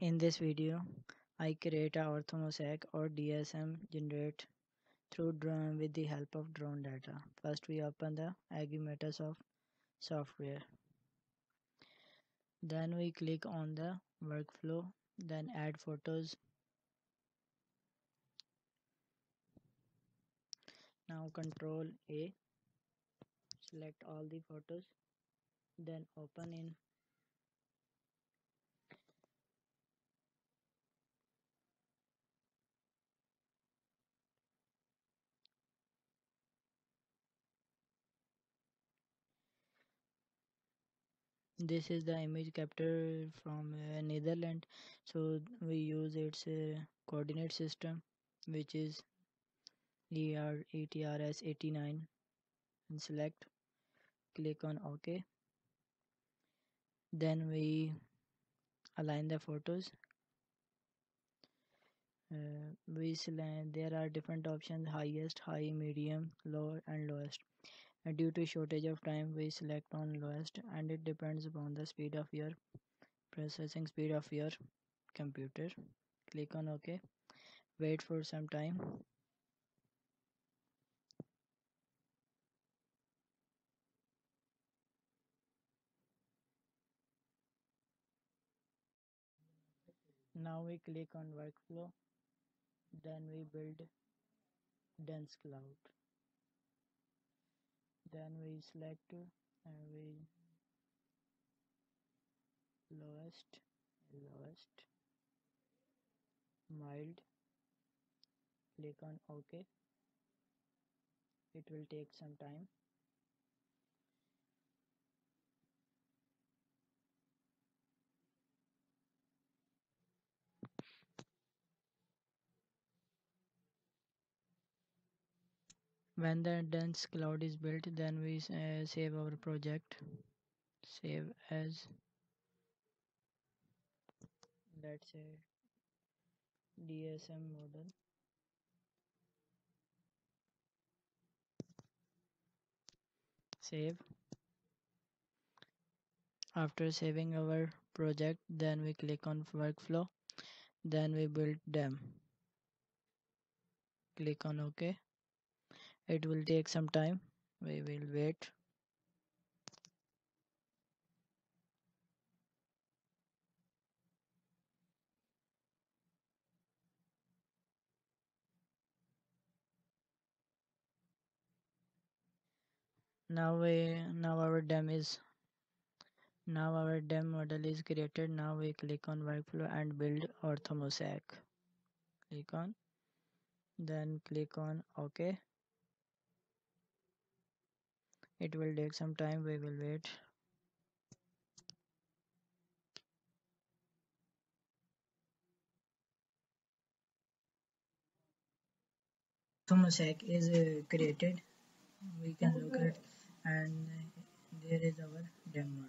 In this video, I create a orthomosaic or DSM generate through drone with the help of drone data. First we open the of software. Then we click on the workflow, then add photos. Now control A, select all the photos, then open in this is the image captured from uh, Netherlands. So we use its uh, coordinate system which is ER ETRS 89 and select click on OK. Then we align the photos. Uh, we select there are different options highest high medium low and lowest Uh, due to shortage of time we select on lowest and it depends upon the speed of your processing speed of your computer. Click on ok. Wait for some time. Now we click on workflow. Then we build dense cloud then we select and we lowest lowest mild. Click on ok. It will take some time when the dense cloud is built then we uh, save our project. Save as let's say DSM model. Save. After saving our project then we click on workflow. Then we build DEM. Click on ok it will take some time. We will wait. Now we now our DEM is now our DEM model is created. Now we click on workflow and build orthomosaic. Click on then click on ok it will take some time. We will wait. Mosaic is uh, created. We can look at and there is our demo